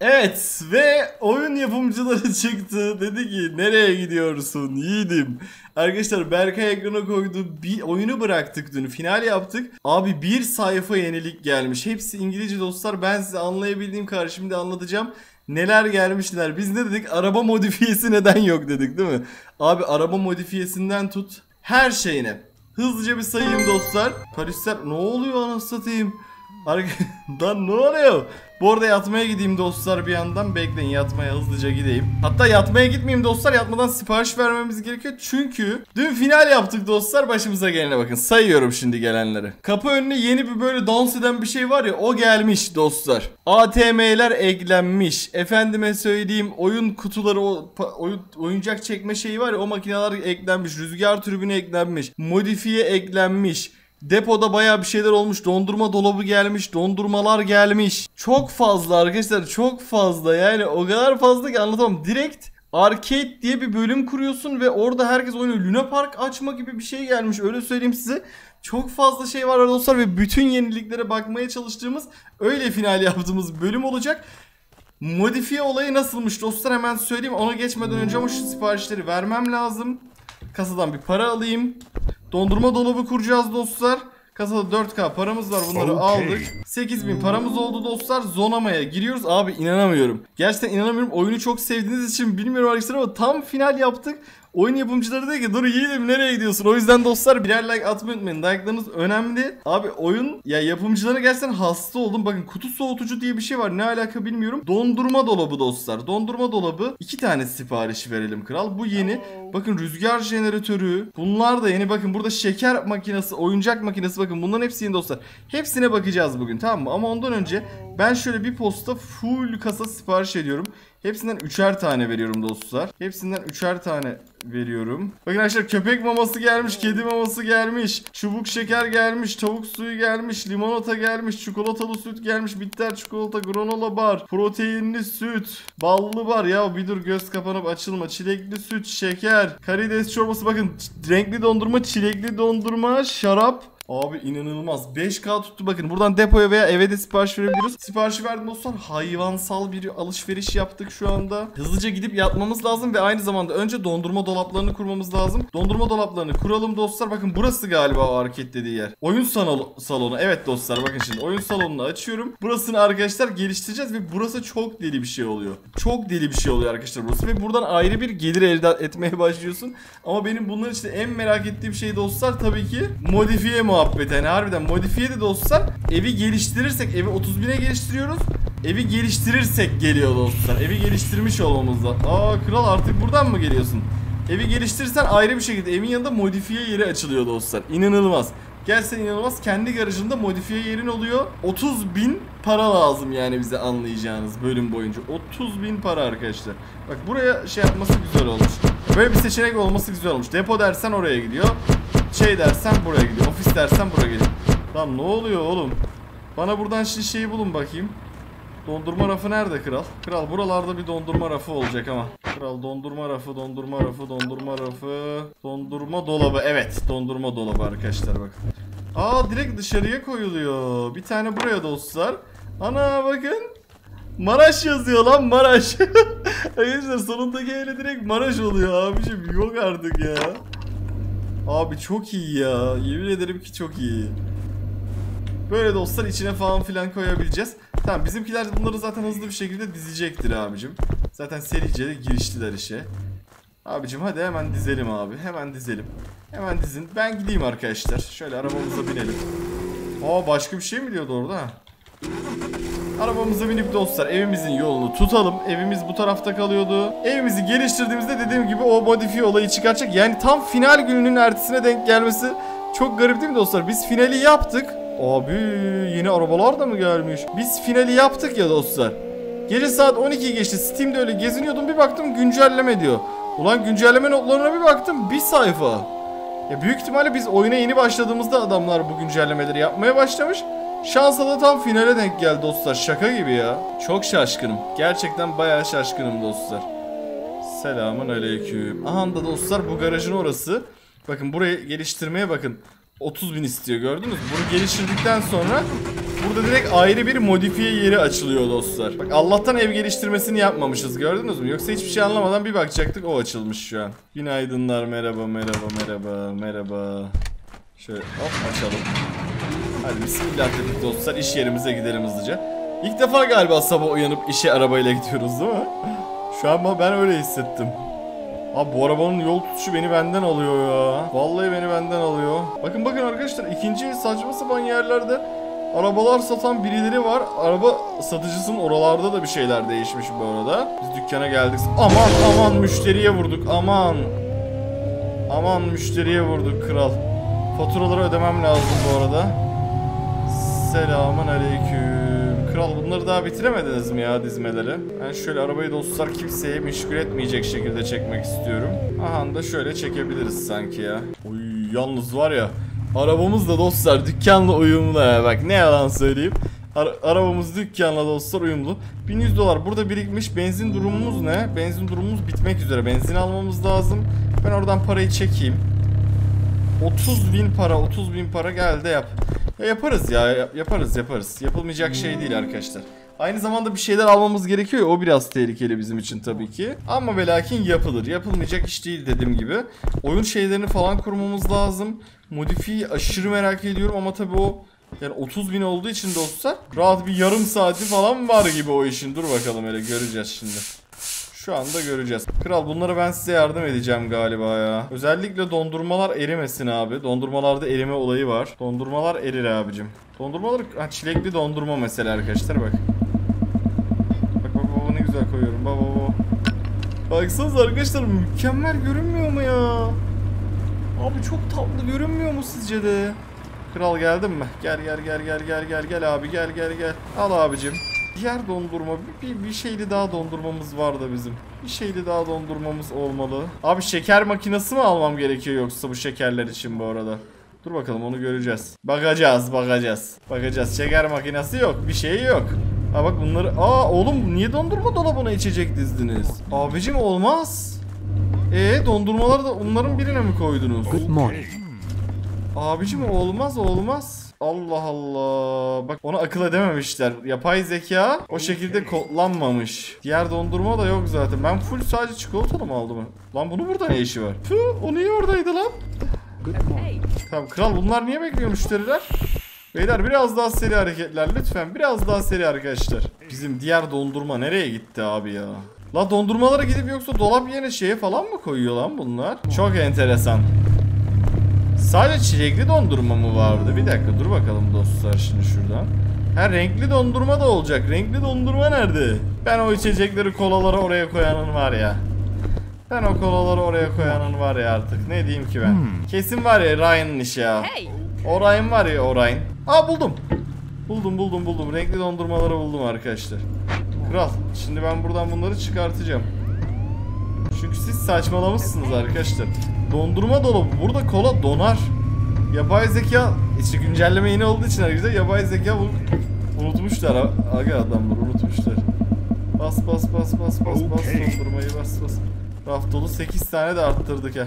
Evet ve oyun yapımcıları çıktı. Dedi ki nereye gidiyorsun yiğidim. Arkadaşlar Berkay ekrana koydu. Bir oyunu bıraktık dün. Final yaptık. Abi bir sayfa yenilik gelmiş. Hepsi İngilizce dostlar. Ben size anlayabildiğim kadar şimdi anlatacağım. Neler gelmişler. Biz ne dedik? Araba modifiyesi neden yok dedik değil mi? Abi araba modifiyesinden tut. Her şeyine. Hızlıca bir sayayım dostlar. Parisler ne oluyor anasını satayım? Lan ne oluyor? Bu arada yatmaya gideyim dostlar bir yandan. Bekleyin yatmaya hızlıca gideyim. Hatta yatmaya gitmeyeyim dostlar. Yatmadan sipariş vermemiz gerekiyor. Çünkü dün final yaptık dostlar. Başımıza gelene bakın. Sayıyorum şimdi gelenleri. Kapı önüne yeni bir böyle dans eden bir şey var ya. O gelmiş dostlar. ATM'ler eklenmiş. Efendime söyleyeyim oyun kutuları o oyun, oyuncak çekme şeyi var ya. O makineler eklenmiş. Rüzgar tribünü eklenmiş. Modifiye eklenmiş. Depoda baya bir şeyler olmuş. Dondurma dolabı gelmiş. Dondurmalar gelmiş. Çok fazla arkadaşlar. Çok fazla. Yani o kadar fazla ki anlatamam. Direkt Arcade diye bir bölüm kuruyorsun ve orada herkes oynuyor. Luna Park açma gibi bir şey gelmiş. Öyle söyleyeyim size. Çok fazla şey var dostlar ve bütün yeniliklere bakmaya çalıştığımız öyle final yaptığımız bölüm olacak. Modifiye olayı nasılmış dostlar hemen söyleyeyim. Ona geçmeden önce ama şu siparişleri vermem lazım. Kasadan bir para alayım. Dondurma dolabı kuracağız dostlar. Kasada 4K paramız var bunları okay. aldık. 8000 paramız oldu dostlar. Zonamaya giriyoruz. Abi inanamıyorum. Gerçekten inanamıyorum. Oyunu çok sevdiğiniz için bilmiyorum arkadaşlar ama tam final yaptık. Oyun yapımcıları dedi ki dur yiğidim nereye gidiyorsun? O yüzden dostlar birer like atmayı unutmayın. Like'larınız önemli. Abi oyun ya yapımcılara gerçekten hasta oldum. Bakın kutu soğutucu diye bir şey var. Ne alaka bilmiyorum. Dondurma dolabı dostlar. Dondurma dolabı. iki tane sipariş verelim kral. Bu yeni. Bakın rüzgar jeneratörü. Bunlar da yeni. Bakın burada şeker makinesi, oyuncak makinesi. Bakın bunların hepsi yeni dostlar. Hepsine bakacağız bugün tamam mı? Ama ondan önce ben şöyle bir posta full kasa sipariş ediyorum. Hepsinden üçer tane veriyorum dostlar. Hepsinden üçer tane veriyorum. Bakın arkadaşlar köpek maması gelmiş, kedi maması gelmiş, çubuk şeker gelmiş, tavuk suyu gelmiş, limonata gelmiş, çikolatalı süt gelmiş, bitter çikolata, granola bar, proteinli süt, ballı bar. Ya bir dur göz kapanıp açılma. Çilekli süt, şeker, karides çorbası. Bakın renkli dondurma, çilekli dondurma, şarap, Abi inanılmaz. 5K tuttu bakın. Buradan depoya veya eve de sipariş verebiliyoruz. Siparişi verdim dostlar. Hayvansal bir alışveriş yaptık şu anda. Hızlıca gidip yatmamız lazım ve aynı zamanda önce dondurma dolaplarını kurmamız lazım. Dondurma dolaplarını kuralım dostlar. Bakın burası galiba o hareket dediği yer. Oyun salonu. Evet dostlar bakın şimdi oyun salonunu açıyorum. Burasını arkadaşlar geliştireceğiz ve burası çok deli bir şey oluyor. Çok deli bir şey oluyor arkadaşlar burası ve buradan ayrı bir gelir elde etmeye başlıyorsun. Ama benim bunların işte en merak ettiğim şey dostlar tabii ki modifiye muhabbeti muhabbet. Yani harbiden modifiye de dostlar evi geliştirirsek evi 30 bine geliştiriyoruz. Evi geliştirirsek geliyor dostlar. Evi geliştirmiş olmamızda. Aa kral artık buradan mı geliyorsun? Evi geliştirirsen ayrı bir şekilde evin yanında modifiye yeri açılıyor dostlar. İnanılmaz. Gerçekten inanılmaz. Kendi garajında modifiye yerin oluyor. 30 bin para lazım yani bize anlayacağınız bölüm boyunca. 30 bin para arkadaşlar. Bak buraya şey yapması güzel olmuş. Böyle bir seçenek olması güzel olmuş. Depo dersen oraya gidiyor. Şey dersen buraya gidiyor. Ofis dersen buraya gidiyor. Lan ne oluyor oğlum? Bana buradan şimdi şeyi bulun bakayım. Dondurma rafı nerede kral? Kral buralarda bir dondurma rafı olacak ama. Kral dondurma rafı, dondurma rafı, dondurma rafı. Dondurma dolabı. Evet dondurma dolabı arkadaşlar bakın. Aa direkt dışarıya koyuluyor. Bir tane buraya dostlar. Ana bakın. Maraş yazıyor lan Maraş. Arkadaşlar sonundaki öyle direkt Maraş oluyor abiciğim. Yok artık ya. Abi çok iyi ya. Yemin ederim ki çok iyi. Böyle dostlar içine falan filan koyabileceğiz. Tamam bizimkiler bunları zaten hızlı bir şekilde dizecektir abicim. Zaten serice giriştiler işe. Abicim hadi hemen dizelim abi. Hemen dizelim. Hemen dizin. Ben gideyim arkadaşlar. Şöyle arabamıza binelim. Aa başka bir şey mi diyordu orada? Arabamıza binip dostlar evimizin yolunu tutalım. Evimiz bu tarafta kalıyordu. Evimizi geliştirdiğimizde dediğim gibi o modifiye olayı çıkaracak. Yani tam final gününün ertesine denk gelmesi çok garip değil mi dostlar? Biz finali yaptık. Abi yeni arabalar da mı gelmiş? Biz finali yaptık ya dostlar. Gece saat 12 geçti. Steam'de öyle geziniyordum. Bir baktım güncelleme diyor. Ulan güncelleme notlarına bir baktım. Bir sayfa. Ya büyük ihtimalle biz oyuna yeni başladığımızda adamlar bu güncellemeleri yapmaya başlamış. Şansa da tam finale denk geldi dostlar. Şaka gibi ya. Çok şaşkınım. Gerçekten bayağı şaşkınım dostlar. Selamun aleyküm. Aha da dostlar bu garajın orası. Bakın burayı geliştirmeye bakın. 30 bin istiyor gördünüz mü? Bunu geliştirdikten sonra burada direkt ayrı bir modifiye yeri açılıyor dostlar. Bak Allah'tan ev geliştirmesini yapmamışız gördünüz mü? Yoksa hiçbir şey anlamadan bir bakacaktık o açılmış şu an. Günaydınlar merhaba merhaba merhaba merhaba. Şöyle hop açalım. Hadi bismillah dedik dostlar iş yerimize gidelim hızlıca. İlk defa galiba sabah uyanıp işe arabayla gidiyoruz değil mi? Şu an ben öyle hissettim. Abi bu arabanın yol tutuşu beni benden alıyor ya. Vallahi beni benden alıyor. Bakın bakın arkadaşlar ikinci saçma sapan yerlerde arabalar satan birileri var. Araba satıcısının oralarda da bir şeyler değişmiş bu arada. Biz dükkana geldik. Aman aman müşteriye vurduk aman. Aman müşteriye vurduk kral. Faturaları ödemem lazım bu arada. Selamun aleyküm. Kral bunları daha bitiremediniz mi ya dizmeleri? Ben şöyle arabayı dostlar kimseye meşgul etmeyecek şekilde çekmek istiyorum. Aha da şöyle çekebiliriz sanki ya. Oy yalnız var ya. Arabamız da dostlar dükkanla uyumlu ya. Bak ne yalan söyleyeyim. Ara- arabamız dükkanla dostlar uyumlu. 1100 dolar burada birikmiş. Benzin durumumuz ne? Benzin durumumuz bitmek üzere. Benzin almamız lazım. Ben oradan parayı çekeyim. 30 bin para 30 bin para gel de yap. Ya yaparız ya yap- yaparız yaparız. Yapılmayacak şey değil arkadaşlar. Aynı zamanda bir şeyler almamız gerekiyor o biraz tehlikeli bizim için tabii ki. Ama ve yapılır. Yapılmayacak iş değil dediğim gibi. Oyun şeylerini falan kurmamız lazım. Modifiyi aşırı merak ediyorum ama tabii o yani 30 bin olduğu için dostlar rahat bir yarım saati falan var gibi o işin. Dur bakalım hele göreceğiz şimdi. Şu anda göreceğiz. Kral bunları ben size yardım edeceğim galiba ya. Özellikle dondurmalar erimesin abi. Dondurmalarda erime olayı var. Dondurmalar erir abicim. Dondurmalar ha, çilekli dondurma mesela arkadaşlar bak. Bak bak baba ne güzel koyuyorum baba baba. Baksanıza arkadaşlar mükemmel görünmüyor mu ya? Abi çok tatlı görünmüyor mu sizce de? Kral geldin mi? Gel gel gel gel gel gel gel abi gel gel gel. Al abicim. Diğer dondurma bir, bir, şeyli daha dondurmamız var da bizim. Bir şeyli daha dondurmamız olmalı. Abi şeker makinesi mi almam gerekiyor yoksa bu şekerler için bu arada? Dur bakalım onu göreceğiz. Bakacağız bakacağız. Bakacağız şeker makinesi yok bir şey yok. Ha bak bunları aa oğlum niye dondurma dolabına içecek dizdiniz? Abicim olmaz. E dondurmaları da onların birine mi koydunuz? Good morning. Abicim olmaz olmaz. Allah Allah. Bak onu akıl edememişler. Yapay zeka o şekilde kodlanmamış. Diğer dondurma da yok zaten. Ben full sadece çikolatalı mı aldım? Lan bunun burada ne işi var? Tüh o niye oradaydı lan? Tamam kral bunlar niye bekliyor müşteriler? Beyler biraz daha seri hareketler lütfen. Biraz daha seri arkadaşlar. Bizim diğer dondurma nereye gitti abi ya? La dondurmalara gidip yoksa dolap yerine şeye falan mı koyuyor lan bunlar? Çok enteresan. Sadece çilekli dondurma mı vardı? Bir dakika dur bakalım dostlar şimdi şuradan. Ha renkli dondurma da olacak. Renkli dondurma nerede? Ben o içecekleri kolaları oraya koyanın var ya. Ben o kolaları oraya koyanın var ya artık. Ne diyeyim ki ben? Kesin var ya Ryan'ın işi ya. Hey, O Ryan var ya o Ryan. Aa buldum. Buldum buldum buldum. Renkli dondurmaları buldum arkadaşlar. Kral. Şimdi ben buradan bunları çıkartacağım. Çünkü siz saçmalamışsınız arkadaşlar. Dondurma dolabı. Burada kola donar. Yapay zeka işte güncelleme yeni olduğu için arkadaşlar yapay zeka bu unutmuşlar aga adamlar unutmuşlar. Bas bas bas bas bas bas dondurmayı bas bas. Raf dolu 8 tane de arttırdık ha.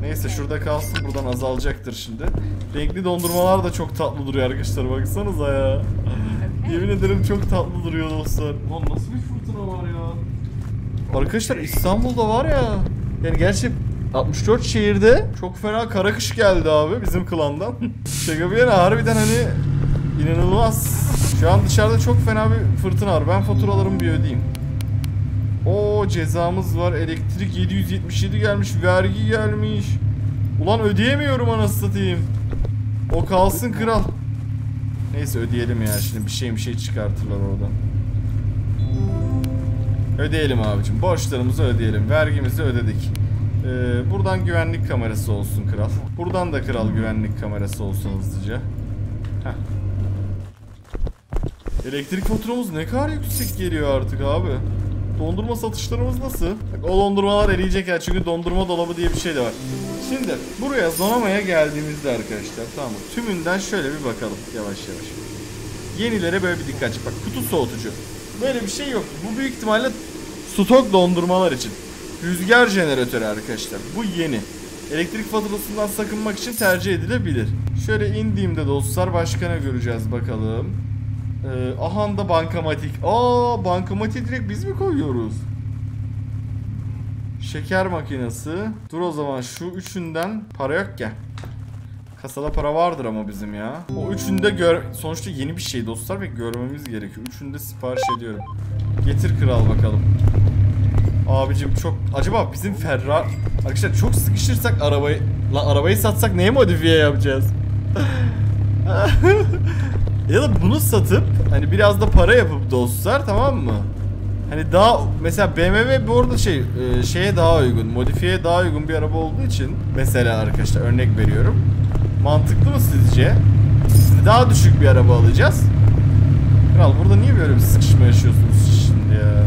Neyse şurada kalsın buradan azalacaktır şimdi. Renkli dondurmalar da çok tatlı duruyor arkadaşlar baksanıza ya. Yemin ederim çok tatlı duruyor dostlar. Lan nasıl bir fırtına var ya? Arkadaşlar İstanbul'da var ya. Yani gerçi 64 şehirde çok fena kara kış geldi abi bizim klandan. Şaka bir yana harbiden hani inanılmaz. Şu an dışarıda çok fena bir fırtına var. Ben faturalarımı bir ödeyeyim. O cezamız var. Elektrik 777 gelmiş. Vergi gelmiş. Ulan ödeyemiyorum anasını satayım. O kalsın kral. Neyse ödeyelim ya şimdi bir şey bir şey çıkartırlar oradan. Ödeyelim abicim. Borçlarımızı ödeyelim. Vergimizi ödedik. Ee, buradan güvenlik kamerası olsun kral. Buradan da kral güvenlik kamerası olsun hızlıca. Heh. Elektrik faturamız ne kadar yüksek geliyor artık abi. Dondurma satışlarımız nasıl? Bak, o dondurmalar eriyecek ya çünkü dondurma dolabı diye bir şey de var. Şimdi buraya zonamaya geldiğimizde arkadaşlar tamam mı? Tümünden şöyle bir bakalım yavaş yavaş. Yenilere böyle bir dikkat çek. Bak kutu soğutucu. Böyle bir şey yok. Bu büyük ihtimalle stok dondurmalar için. Rüzgar jeneratörü arkadaşlar. Bu yeni. elektrik faturasından sakınmak için tercih edilebilir. Şöyle indiğimde dostlar başka ne göreceğiz bakalım. Ee, aha da bankamatik. Aa bankamatik direkt biz mi koyuyoruz? Şeker makinesi. Dur o zaman şu üçünden para yok ya. Kasada para vardır ama bizim ya. O üçünde gör... Sonuçta yeni bir şey dostlar ve görmemiz gerekiyor. Üçünde sipariş ediyorum. Getir kral bakalım. Abicim çok... Acaba bizim Ferrari... Arkadaşlar çok sıkışırsak arabayı... Lan arabayı satsak neye modifiye yapacağız? ya da bunu satıp hani biraz da para yapıp dostlar tamam mı? Hani daha mesela BMW bu arada şey e, şeye daha uygun, modifiyeye daha uygun bir araba olduğu için mesela arkadaşlar örnek veriyorum. Mantıklı mı sizce? Daha düşük bir araba alacağız. Kral burada niye böyle bir sıkışma yaşıyorsunuz şimdi ya?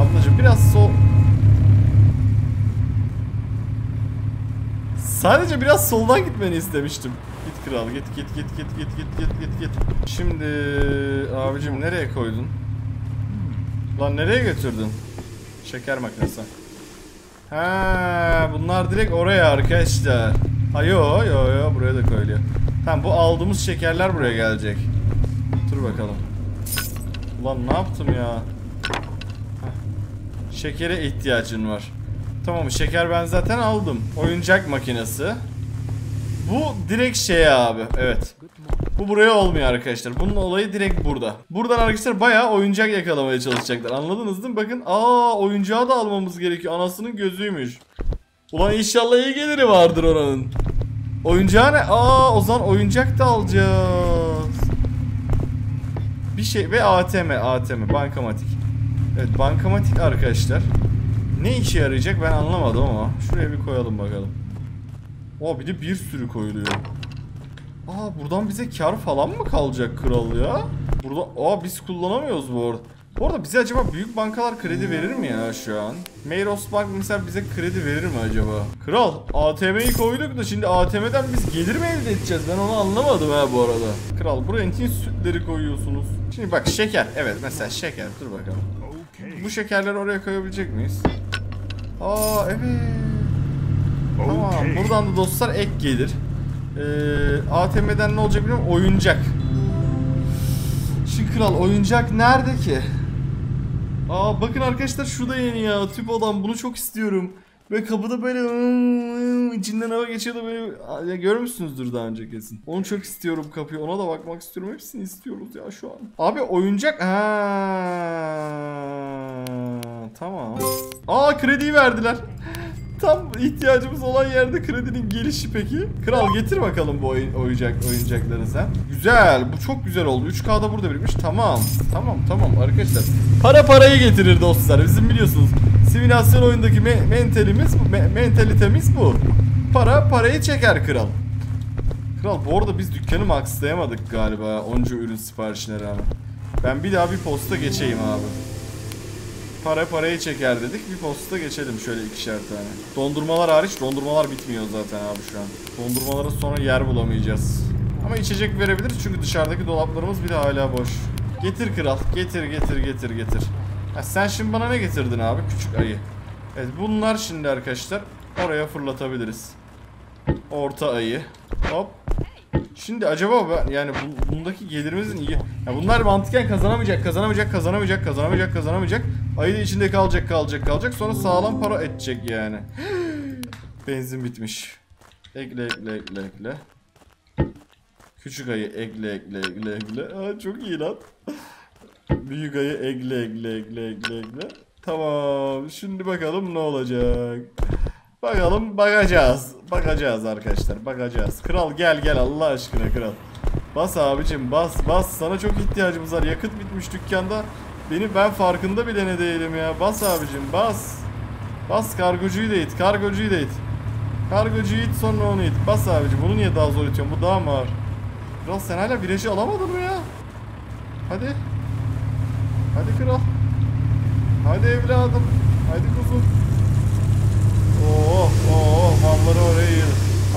Ablacığım biraz sol... Sadece biraz soldan gitmeni istemiştim. Git kral git git git git git git git git git. Şimdi abicim nereye koydun? Lan nereye götürdün? Şeker makinesi. Ha, bunlar direkt oraya arkadaşlar. Ha yo yo yo buraya da koyuluyor. Tamam bu aldığımız şekerler buraya gelecek. Dur bakalım. Ulan ne yaptım ya? Şekere ihtiyacın var. Tamam şeker ben zaten aldım. Oyuncak makinesi. Bu direkt şey abi. Evet. Bu buraya olmuyor arkadaşlar. Bunun olayı direkt burada. Buradan arkadaşlar bayağı oyuncak yakalamaya çalışacaklar. Anladınız değil mi? Bakın aa oyuncağı da almamız gerekiyor. Anasının gözüymüş. Ulan inşallah iyi geliri vardır oranın. Oyuncağı ne? Aa o zaman oyuncak da alacağız. Bir şey ve ATM, ATM, bankamatik. Evet bankamatik arkadaşlar. Ne işe yarayacak ben anlamadım ama. Şuraya bir koyalım bakalım. Oo bir de bir sürü koyuluyor. Aa buradan bize kar falan mı kalacak kral ya? Burada aa biz kullanamıyoruz bu arada. Bu arada bize acaba büyük bankalar kredi verir mi ya şu an? Meiros Bank mesela bize kredi verir mi acaba? Kral ATM'yi koyduk da şimdi ATM'den biz gelir mi elde edeceğiz? Ben onu anlamadım ha bu arada. Kral buraya niye sütleri koyuyorsunuz? Şimdi bak şeker. Evet mesela şeker. Dur bakalım. Bu şekerleri oraya koyabilecek miyiz? Aa evet. Tamam buradan da dostlar ek gelir. Ee, ATM'den ne olacak bilmiyorum. Oyuncak. Şimdi kral oyuncak nerede ki? Aa bakın arkadaşlar şu da yeni ya. Tüp olan bunu çok istiyorum. Ve kapıda böyle ıı, içinden hava geçiyor da böyle ya görmüşsünüzdür daha önce kesin. Onu çok istiyorum kapıyı. Ona da bakmak istiyorum. Hepsini istiyoruz ya şu an. Abi oyuncak ha tamam. Aa krediyi verdiler. Tam ihtiyacımız olan yerde kredinin gelişi peki. Kral getir bakalım bu oyun, oyuncak oyuncakları sen. Güzel. Bu çok güzel oldu. 3K'da burada birikmiş. Tamam. Tamam tamam arkadaşlar. Para parayı getirir dostlar. Bizim biliyorsunuz simülasyon oyundaki me mentalimiz bu. Me mentalitemiz bu. Para parayı çeker kral. Kral bu arada biz dükkanı maxlayamadık galiba onca ürün siparişine rağmen. Ben bir daha bir posta geçeyim abi. Para parayı çeker dedik. Bir posta geçelim şöyle ikişer tane. Dondurmalar hariç dondurmalar bitmiyor zaten abi şu an. Dondurmalara sonra yer bulamayacağız. Ama içecek verebiliriz çünkü dışarıdaki dolaplarımız bir de hala boş. Getir kral. Getir getir getir getir. Ha, sen şimdi bana ne getirdin abi? Küçük ayı. Evet bunlar şimdi arkadaşlar oraya fırlatabiliriz. Orta ayı. Hop. Şimdi acaba ben, yani bu, bundaki gelirimizin iyi. Ya bunlar mantıken kazanamayacak, kazanamayacak, kazanamayacak, kazanamayacak, kazanamayacak. Ayı da içinde kalacak, kalacak, kalacak. Sonra sağlam para edecek yani. Benzin bitmiş. Ekle, ekle, ekle, ekle. Küçük ayı ekle, ekle, ekle, ekle. Aa, çok iyi lan. Büyük ayı ekle, ekle, ekle, ekle, ekle. Tamam. Şimdi bakalım ne olacak. Bakalım bakacağız. Bakacağız arkadaşlar. Bakacağız. Kral gel gel Allah aşkına kral. Bas abicim bas bas. Sana çok ihtiyacımız var. Yakıt bitmiş dükkanda. Beni ben farkında bile ne değilim ya. Bas abicim bas. Bas kargocuyu da it. Kargocuyu da it. Kargocuyu it sonra onu it. Bas abicim. Bunu niye daha zor itiyorsun? Bu daha mı ağır? Kral sen hala virajı alamadın mı ya? Hadi. Hadi kral. Hadi evladım. Hadi kuzum. Oo, malları oraya.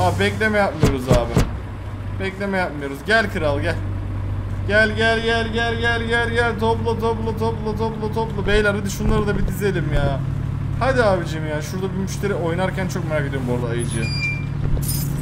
Abi bekleme yapmıyoruz abi. Bekleme yapmıyoruz. Gel kral gel. Gel gel gel gel gel gel gel topla topla topla topla topla. Beyler hadi şunları da bir dizelim ya. Hadi abicim ya şurada bir müşteri oynarken çok merak ediyorum bu arada ayıcıyı.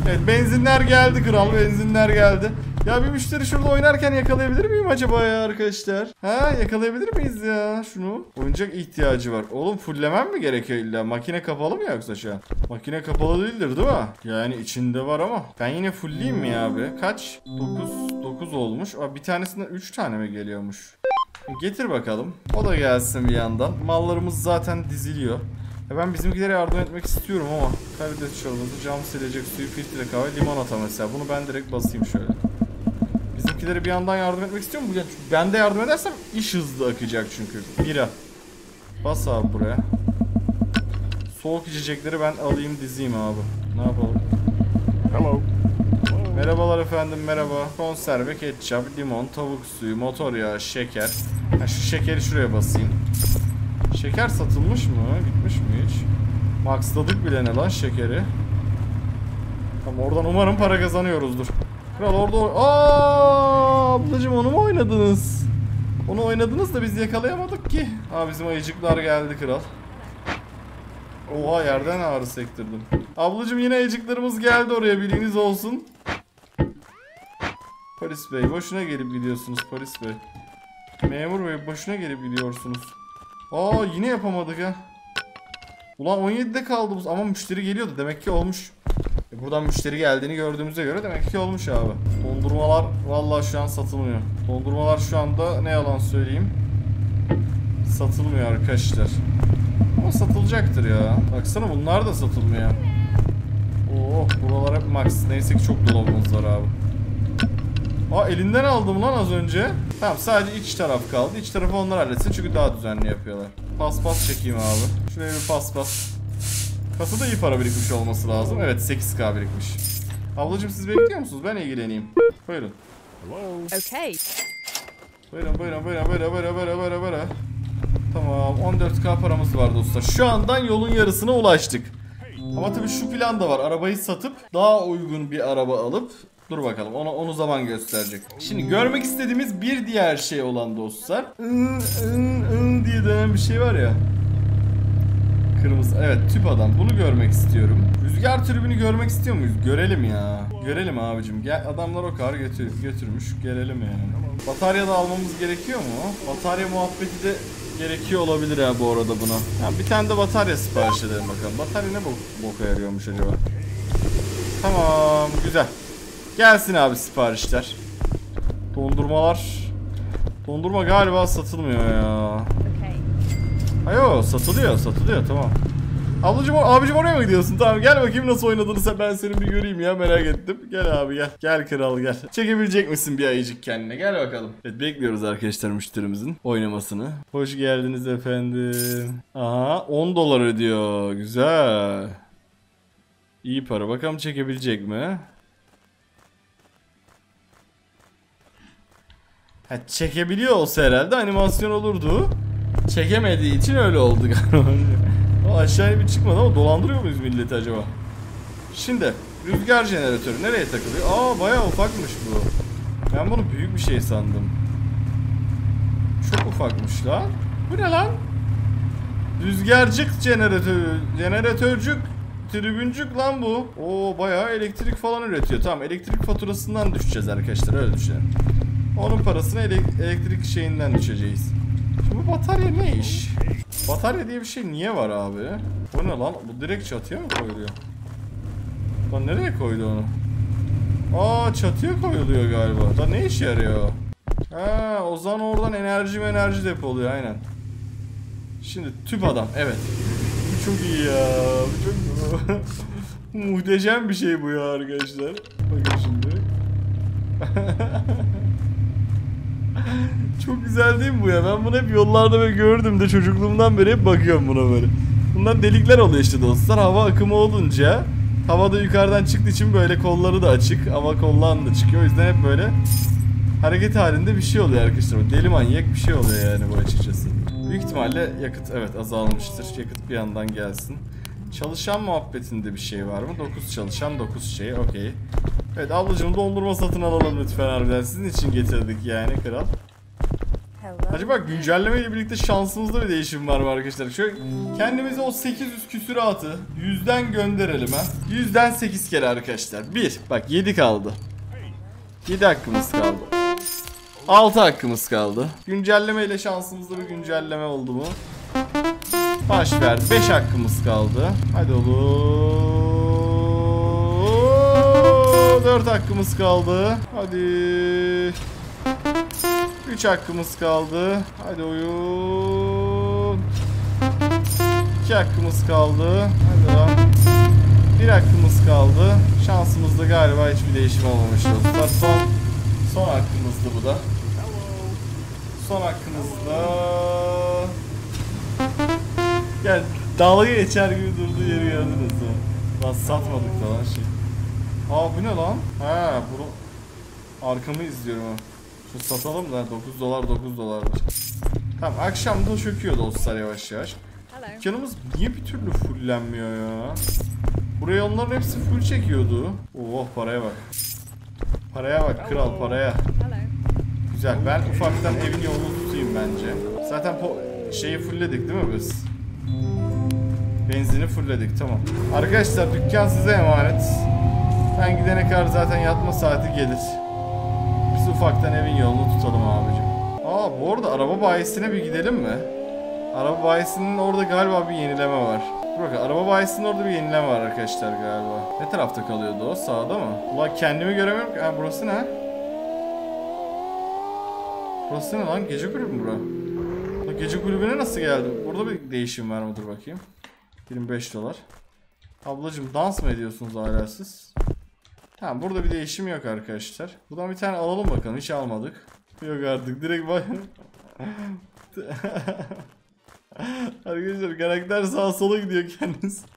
Evet benzinler geldi kral benzinler geldi. Ya bir müşteri şurada oynarken yakalayabilir miyim acaba ya arkadaşlar? Ha yakalayabilir miyiz ya şunu? Oyuncak ihtiyacı var. Oğlum fullemem mi gerekiyor illa? Makine kapalı mı yoksa şu an? Makine kapalı değildir değil mi? Yani içinde var ama. Ben yine fullleyeyim mi ya abi? Kaç? 9, 9 olmuş. Aa, bir tanesinden 3 tane mi geliyormuş? Getir bakalım. O da gelsin bir yandan. Mallarımız zaten diziliyor. Ben bizimkilere yardım etmek istiyorum ama karides çorbası, cam silecek suyu, filtre kahve, limonata mesela. Bunu ben direkt basayım şöyle. Bizimkilere bir yandan yardım etmek istiyorum. Bu- Ben de yardım edersem iş hızlı akacak çünkü. Bira. Bas abi buraya. Soğuk içecekleri ben alayım dizeyim abi. Ne yapalım? Hello. Merhabalar efendim merhaba. Konserve, ketçap, limon, tavuk suyu, motor yağı, şeker. Ha, şu şekeri şuraya basayım. Şeker satılmış mı? Gitmiş mi hiç? Maxladık bile ne lan şekeri. Tamam oradan umarım para kazanıyoruzdur. Kral orada Aa, ablacım onu mu oynadınız? Onu oynadınız da biz yakalayamadık ki. Aa bizim ayıcıklar geldi kral. Oha yerden ağrı sektirdim. Ablacım yine ayıcıklarımız geldi oraya bilginiz olsun. Polis bey boşuna gelip gidiyorsunuz polis bey. Memur bey boşuna gelip gidiyorsunuz. Aa yine yapamadık ha. Ulan 17'de kaldı bu ama müşteri geliyordu demek ki olmuş. E, buradan müşteri geldiğini gördüğümüze göre demek ki olmuş abi. Dondurmalar vallahi şu an satılmıyor. Dondurmalar şu anda ne yalan söyleyeyim. Satılmıyor arkadaşlar. Ama satılacaktır ya. Baksana bunlar da satılmıyor. Oh buralar hep max. Neyse ki çok dolabımız var abi. Aa elinden aldım lan az önce. Tamam sadece iç taraf kaldı. İç tarafı onlar halletsin çünkü daha düzenli yapıyorlar. Pas pas çekeyim abi. Şuraya bir pas pas. Kasada iyi para birikmiş olması lazım. Evet 8k birikmiş. Ablacım siz bekliyor musunuz? Ben ilgileneyim. Buyurun. Hello. Okay. Buyurun buyurun buyurun buyurun buyurun buyurun buyurun buyurun. Tamam 14k paramız var dostlar. Şu andan yolun yarısına ulaştık. Ama tabii şu plan da var. Arabayı satıp daha uygun bir araba alıp Dur bakalım onu, onu zaman gösterecek. Şimdi görmek istediğimiz bir diğer şey olan dostlar. Iı, ın, ın diye dönen bir şey var ya. Kırmızı. Evet tüp adam. Bunu görmek istiyorum. Rüzgar tribünü görmek istiyor muyuz? Görelim ya. Görelim abicim. Gel adamlar o kadar götür, götürmüş. Görelim yani. Batarya da almamız gerekiyor mu? Batarya muhabbeti de gerekiyor olabilir ha bu arada buna. Ya bir tane de batarya sipariş edelim bakalım. Batarya ne bok, boka yarıyormuş acaba? Tamam güzel. Gelsin abi siparişler. Dondurmalar. Dondurma galiba satılmıyor ya. Ayo satılıyor satılıyor tamam. Ablacım abicim oraya mı gidiyorsun? Tamam gel bakayım nasıl oynadığını sen ben seni bir göreyim ya merak ettim. Gel abi gel. Gel kral gel. Çekebilecek misin bir ayıcık kendine? Gel bakalım. Evet bekliyoruz arkadaşlar müşterimizin oynamasını. Hoş geldiniz efendim. Aha 10 dolar ödüyor. Güzel. İyi para. Bakalım çekebilecek mi? Ha, çekebiliyor olsa herhalde animasyon olurdu. Çekemediği için öyle oldu galiba. o aşağıya bir çıkmadı ama dolandırıyor muyuz milleti acaba? Şimdi rüzgar jeneratörü nereye takılıyor? Aa bayağı ufakmış bu. Ben bunu büyük bir şey sandım. Çok ufakmış lan. Bu ne lan? Rüzgarcık jeneratörü. Jeneratörcük. Tribüncük lan bu. Oo bayağı elektrik falan üretiyor. Tamam elektrik faturasından düşeceğiz arkadaşlar öyle düşünelim. Onun parasını ele- elektrik şeyinden düşeceğiz. Bu batarya ne iş? Batarya diye bir şey niye var abi? Bu ne lan? Bu direkt çatıya mı koyuluyor? Lan nereye koydu onu? Aa çatıya koyuluyor galiba. Da ne işe yarıyor? Ha o zaman oradan enerji enerji depoluyor aynen. Şimdi tüp adam evet. Bu çok iyi ya. Bu çok muhteşem bir şey bu ya arkadaşlar. Bakın şimdi. Çok güzel değil mi bu ya? Ben bunu hep yollarda böyle gördüm de çocukluğumdan beri hep bakıyorum buna böyle. Bundan delikler oluyor işte dostlar. Hava akımı olunca havada yukarıdan çıktığı için böyle kolları da açık. Hava kollan da çıkıyor. O yüzden hep böyle hareket halinde bir şey oluyor arkadaşlar. Deli manyak bir şey oluyor yani bu açıkçası. Büyük ihtimalle yakıt evet azalmıştır. Yakıt bir yandan gelsin. Çalışan muhabbetinde bir şey var mı? 9 çalışan 9 şey okey. Evet ablacığım dondurma satın alalım lütfen harbiden. Sizin için getirdik yani kral. Acaba güncelleme ile birlikte şansımızda bir değişim var mı arkadaşlar? Şöyle kendimize o 800 küsuratı 100'den gönderelim ha. 100'den 8 kere arkadaşlar. 1. Bak 7 kaldı. 7 hakkımız kaldı. 6 hakkımız kaldı. Güncelleme ile şansımızda bir güncelleme oldu mu? Baş ver. 5 hakkımız kaldı. Hadi oğlum. 4 hakkımız kaldı. Hadi. 3 hakkımız kaldı. Hadi oyun. 2 hakkımız kaldı. Hadi lan. 1 hakkımız kaldı. Şansımızda galiba hiçbir değişim olmamış dostlar. Son son hakkımızdı bu da. Son hakkımızda. Yani dalga geçer gibi durduğu yeri gördünüz mü? Lan satmadık da lan şey. Aa bu ne lan? Ha bunu arkamı izliyorum ha. Şu satalım da 9 dolar 9 dolarmış. Tamam akşam da çöküyor dostlar yavaş yavaş. Dükkanımız niye bir türlü fullenmiyor ya? Buraya onların hepsi full çekiyordu. Oh paraya bak. Paraya bak kral paraya. Güzel ben ufaktan evin yolunu tutayım bence. Zaten şeyi fullledik değil mi biz? Benzini fullledik tamam. Arkadaşlar dükkan size emanet. Ben gidene kadar zaten yatma saati gelir. Biz ufaktan evin yolunu tutalım abicim. Aa bu arada araba bayisine bir gidelim mi? Araba bayisinin orada galiba bir yenileme var. Dur bakın araba bayisinin orada bir yenileme var arkadaşlar galiba. Ne tarafta kalıyordu o? Sağda mı? Ulan kendimi göremiyorum ki. Ha burası ne? Burası ne lan? Gece kulübü mü bura? Gece kulübüne nasıl geldim? Burada bir değişim var mı? Dur bakayım. 25 dolar. Ablacım dans mı ediyorsunuz hala siz? Tamam burada bir değişim yok arkadaşlar. Buradan bir tane alalım bakalım. Hiç almadık. Yok artık. Direkt bak. arkadaşlar karakter sağa sola gidiyor kendisi.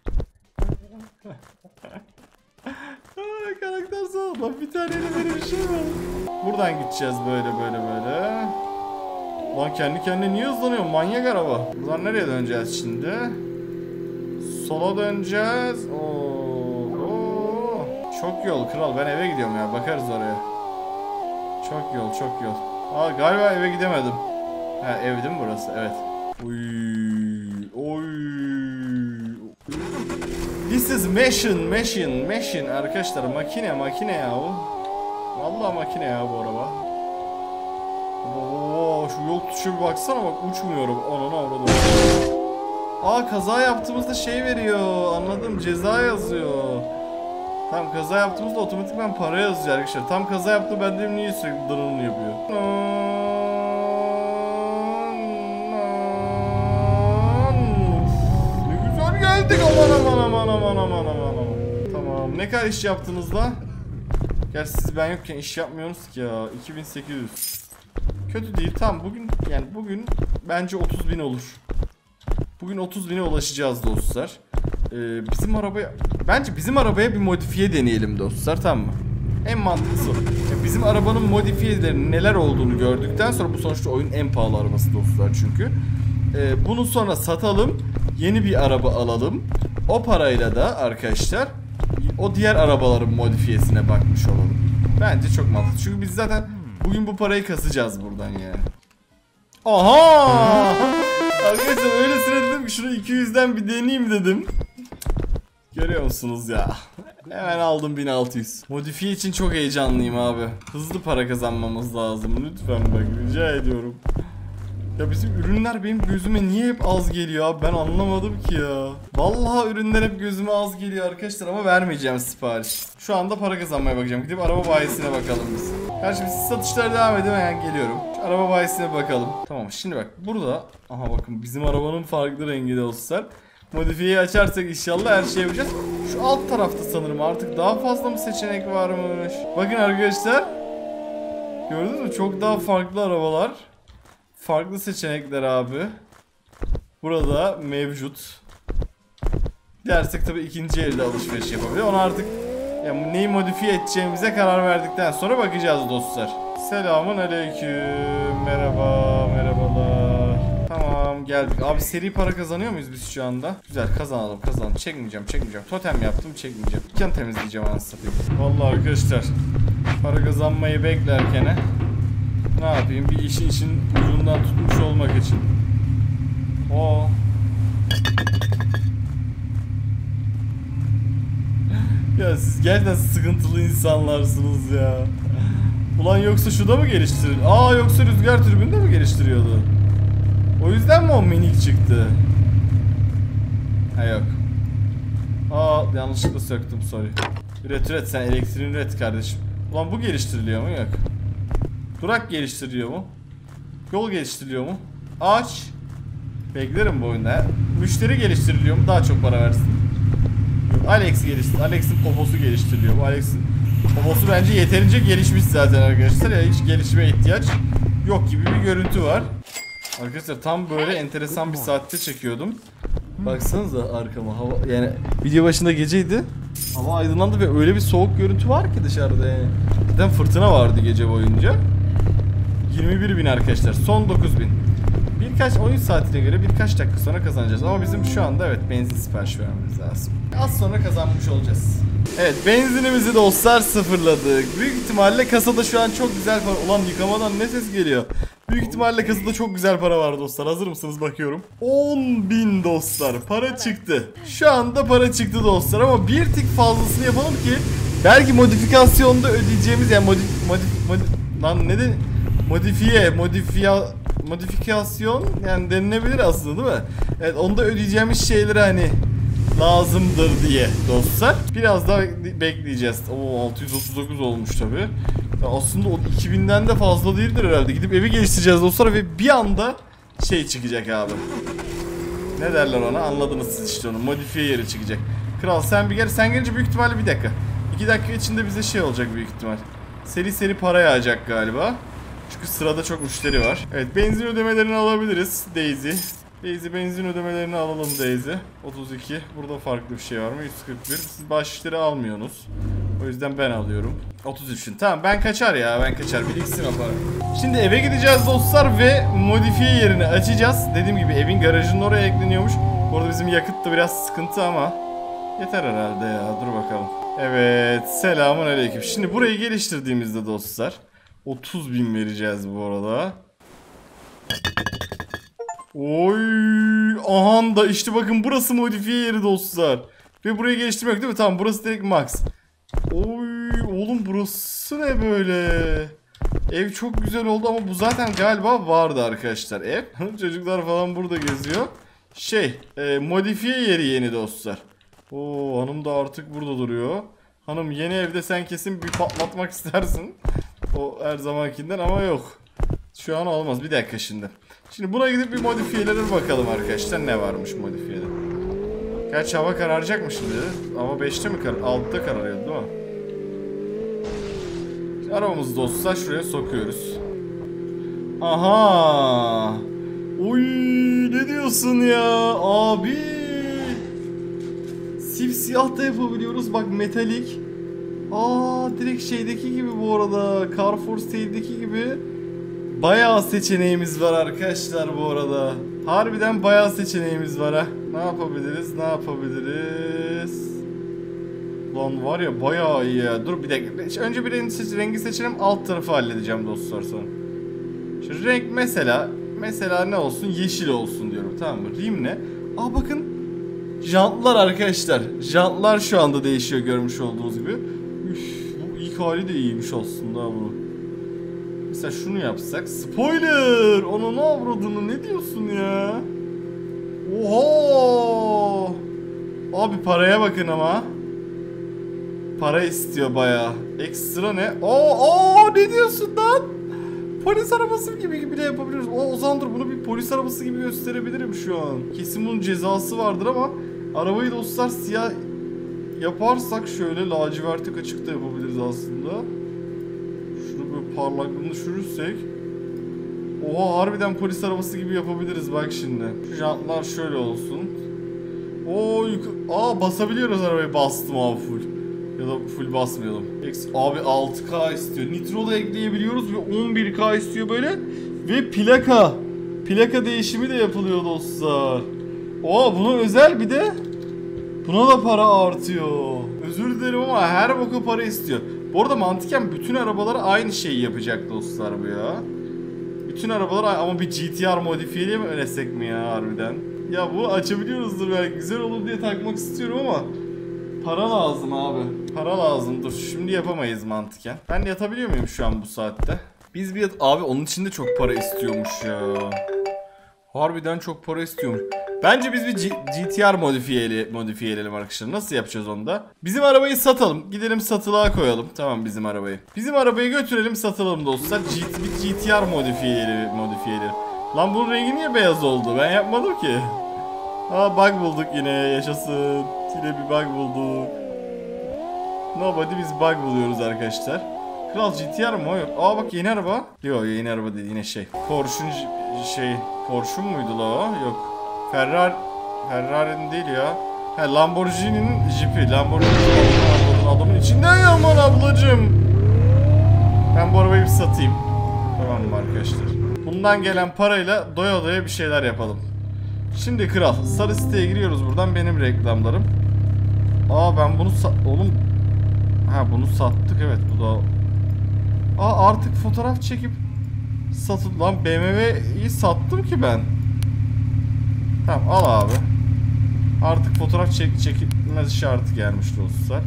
Karakter sağa. Lan bir tane böyle bir şey var. Buradan gideceğiz böyle böyle böyle. Lan kendi kendine niye hızlanıyor? Manyak araba. Buradan nereye döneceğiz şimdi? Sola döneceğiz. Oo. Çok yol kral. Ben eve gidiyorum ya. Bakarız oraya. Çok yol, çok yol. Aa galiba eve gidemedim. Ha ev değil mi burası? Evet. Uy, oy. This is machine, machine, machine arkadaşlar. Makine, makine ya o. Vallahi makine ya bu araba. Oo, şu yol tutuşu bir baksana bak uçmuyorum. Anana orada. Aa kaza yaptığımızda şey veriyor. Anladım ceza yazıyor. Tam kaza yaptığımızda otomatikman para yazıyor arkadaşlar. Tam kaza yaptı ben de niye sürekli dırın yapıyor. Ne güzel geldik aman aman aman aman aman aman aman. Tamam ne kadar iş yaptınız da? Gerçi siz ben yokken iş yapmıyorsunuz ki ya. 2800. Kötü değil. Tamam bugün yani bugün bence 30 bin olur. Bugün 30 bine ulaşacağız dostlar. Ee, bizim arabaya bence bizim arabaya bir modifiye deneyelim dostlar tamam mı? En mantıklısı o. Ya bizim arabanın modifiyelerinin neler olduğunu gördükten sonra bu sonuçta oyun en pahalı arabası dostlar çünkü. Ee, bunu sonra satalım. Yeni bir araba alalım. O parayla da arkadaşlar o diğer arabaların modifiyesine bakmış olalım. Bence çok mantıklı. Çünkü biz zaten bugün bu parayı kasacağız buradan yani. Aha! Arkadaşlar öylesine dedim ki şunu 200'den bir deneyeyim dedim. Görüyor musunuz ya? Hemen aldım 1600. Modifiye için çok heyecanlıyım abi. Hızlı para kazanmamız lazım. Lütfen bak rica ediyorum. Ya bizim ürünler benim gözüme niye hep az geliyor abi ben anlamadım ki ya. Vallahi ürünler hep gözüme az geliyor arkadaşlar ama vermeyeceğim sipariş. Şu anda para kazanmaya bakacağım. Gidip araba bayisine bakalım biz. Her siz satışlara devam edin ben geliyorum. Şu araba bayisine bakalım. Tamam şimdi bak burada. Aha bakın bizim arabanın farklı rengi dostlar. Modifiyeyi açarsak inşallah her şey yapacağız. Şu alt tarafta sanırım artık daha fazla mı seçenek varmış. Bakın arkadaşlar. Gördünüz mü? Çok daha farklı arabalar. Farklı seçenekler abi. Burada mevcut. Dersek tabii ikinci elde alışveriş yapabiliyor. Onu artık yani neyi modifiye edeceğimize karar verdikten sonra bakacağız dostlar. Selamun aleyküm. Merhaba, merhabalar. Tamam geldik. Abi seri para kazanıyor muyuz biz şu anda? Güzel kazanalım kazanalım. Çekmeyeceğim çekmeyeceğim. Totem yaptım çekmeyeceğim. Dükkan temizleyeceğim anasını. Vallahi arkadaşlar para kazanmayı beklerken Ne yapayım? Bir işin işin ucundan tutmuş olmak için. Oo. Ya siz gerçekten sıkıntılı insanlarsınız ya. Ulan yoksa şu mı geliştirir? Aa yoksa rüzgar türbünü de mi geliştiriyordu? O yüzden mi o minik çıktı? Ha yok. Aa yanlışlıkla söktüm sorry. Üret üret sen elektriğini üret kardeşim. Ulan bu geliştiriliyor mu? Yok. Durak geliştiriliyor mu? Yol geliştiriliyor mu? Ağaç. Beklerim bu oyunda. Müşteri geliştiriliyor mu? Daha çok para versin. Alex geliştir. Alex'in poposu geliştiriliyor. Bu Alex'in poposu bence yeterince gelişmiş zaten arkadaşlar. Ya hiç gelişime ihtiyaç yok gibi bir görüntü var. Arkadaşlar tam böyle enteresan bir saatte çekiyordum. Baksanıza arkama hava yani video başında geceydi. Hava aydınlandı ve öyle bir soğuk görüntü var ki dışarıda yani. Zaten fırtına vardı gece boyunca. 21 bin arkadaşlar. Son 9 bin. Birkaç oyun saatine göre birkaç dakika sonra kazanacağız. Ama bizim şu anda evet benzin sipariş vermemiz lazım. Az sonra kazanmış olacağız. Evet benzinimizi dostlar sıfırladık. Büyük ihtimalle kasada şu an çok güzel para. Ulan yıkamadan ne ses geliyor? Büyük ihtimalle kasada çok güzel para var dostlar. Hazır mısınız bakıyorum. 10 bin dostlar. Para çıktı. Şu anda para çıktı dostlar ama bir tık fazlasını yapalım ki belki modifikasyonda ödeyeceğimiz yani modif, modif, modif lan ne de modifiye, modifiya modifikasyon yani denilebilir aslında değil mi? Evet onda ödeyeceğimiz şeyleri hani lazımdır diye dostlar. Biraz daha bekleyeceğiz. Oo 639 olmuş tabi. Aslında o 2000'den de fazla değildir herhalde. Gidip evi geliştireceğiz dostlar ve bir anda şey çıkacak abi. Ne derler ona anladınız siz işte onu. Modifiye yeri çıkacak. Kral sen bir gel. Sen gelince büyük ihtimalle bir dakika. 2 dakika içinde bize şey olacak büyük ihtimal. Seri seri para yağacak galiba. Çünkü sırada çok müşteri var. Evet benzin ödemelerini alabiliriz Daisy. Daisy benzin ödemelerini alalım Daisy. 32. Burada farklı bir şey var mı? 141. Siz başlıkları almıyorsunuz. O yüzden ben alıyorum. 33'ün. Tamam ben kaçar ya ben kaçar. Biriksin o para. Şimdi eve gideceğiz dostlar ve modifiye yerini açacağız. Dediğim gibi evin garajının oraya ekleniyormuş. Bu arada bizim yakıt da biraz sıkıntı ama yeter herhalde ya. Dur bakalım. Evet selamun aleyküm. Şimdi burayı geliştirdiğimizde dostlar 30 bin vereceğiz bu arada. Oy, ahan da işte bakın burası modifiye yeri dostlar. Ve burayı geliştirmek değil mi? Tamam burası direkt max. Oy oğlum burası ne böyle? Ev çok güzel oldu ama bu zaten galiba vardı arkadaşlar ev. Çocuklar falan burada geziyor. Şey e, modifiye yeri yeni dostlar. Oo hanım da artık burada duruyor. Hanım yeni evde sen kesin bir patlatmak istersin. O her zamankinden ama yok. Şu an olmaz. Bir dakika şimdi. Şimdi buna gidip bir modifiyelere bakalım arkadaşlar. Ne varmış modifiyede. Gerçi hava kararacak mı şimdi? Hava 5'te mi kar? 6'da kararıyordu değil mi? Arabamızı dostlar şuraya sokuyoruz. Aha! Uy ne diyorsun ya abi? Simsiyah da yapabiliyoruz. Bak metalik. Aa direkt şeydeki gibi bu arada. Carrefour Sale'deki gibi. Bayağı seçeneğimiz var arkadaşlar bu arada. Harbiden bayağı seçeneğimiz var ha. Ne yapabiliriz? Ne yapabiliriz? Lan var ya bayağı iyi ya. Dur bir dakika. Önce bir rengi, rengi seçelim. Alt tarafı halledeceğim dostlar sonra. Şu renk mesela mesela ne olsun? Yeşil olsun diyorum. Tamam mı? Rim ne? Aa bakın. Jantlar arkadaşlar. Jantlar şu anda değişiyor görmüş olduğunuz gibi. İlk hali de iyiymiş aslında bu. Mesela şunu yapsak. Spoiler! Onu ne avradını ne diyorsun ya? Oha! Abi paraya bakın ama. Para istiyor bayağı. Ekstra ne? Oo, oo ne diyorsun lan? Polis arabası gibi de yapabiliriz. O Ozandır bunu bir polis arabası gibi gösterebilirim şu an. Kesin bunun cezası vardır ama arabayı dostlar siyah yaparsak şöyle lacivertik açık da yapabiliriz aslında. Şunu böyle parlaklığını düşürürsek. Oha harbiden polis arabası gibi yapabiliriz bak şimdi. Şu jantlar şöyle olsun. Oo yuk- Aa basabiliyoruz arabayı bastım abi full. Ya da full basmayalım. Abi 6K istiyor. Nitro da ekleyebiliyoruz ve 11K istiyor böyle. Ve plaka. Plaka değişimi de yapılıyor dostlar. Oha buna özel bir de buna da para artıyor. Özür dilerim ama her boka para istiyor. Bu arada mantıken bütün arabalara aynı şeyi yapacak dostlar bu ya. bütün arabalar ama bir GTR modifiyeli mi önesek mi ya harbiden? Ya bu açabiliyoruzdur belki güzel olur diye takmak istiyorum ama para lazım abi. Para lazım dur şimdi yapamayız mantıken. Ben yatabiliyor muyum şu an bu saatte? Biz bir. Abi onun için de çok para istiyormuş ya. Harbiden çok para istiyormuş. Bence biz bir G- GTR modifiyeli modifiyelelim arkadaşlar. Nasıl yapacağız onu da? Bizim arabayı satalım. Gidelim satılığa koyalım. Tamam bizim arabayı. Bizim arabayı götürelim satalım dostlar. G- bir GTR modifiyeli modifiyeli. Lan bunun rengi niye beyaz oldu? Ben yapmadım ki. Aa bug bulduk yine. Yaşasın. Yine bir bug bulduk. Nobody biz bug buluyoruz arkadaşlar. Kral GTR mı? Aa bak yeni araba. Yok yeni araba değil yine şey. Porsche'un şey Porsche muydu la o? Yok. Ferrari Ferrari'nin değil ya. Ha Lamborghini'nin jipi. Lamborghini'nin adamın içinden yaman ablacım. Ben bu arabayı bir satayım. Tamam mı arkadaşlar? Bundan gelen parayla doya doya bir şeyler yapalım. Şimdi kral sarı siteye giriyoruz buradan benim reklamlarım. Aa ben bunu sa- oğlum Ha bunu sattık evet bu da Aa artık fotoğraf çekip satın lan BMW'yi sattım ki ben. Tamam al abi. Artık fotoğraf çek çekilmez şartı gelmiş dostlar.